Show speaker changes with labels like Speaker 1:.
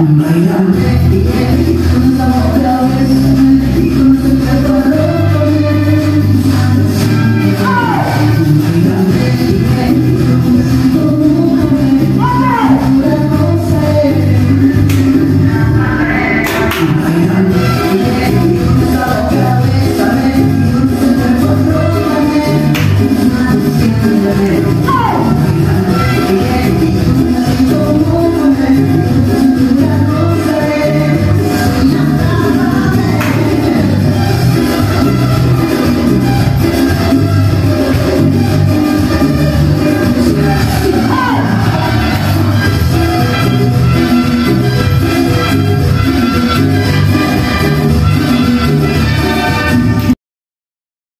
Speaker 1: mày ăn thế thì em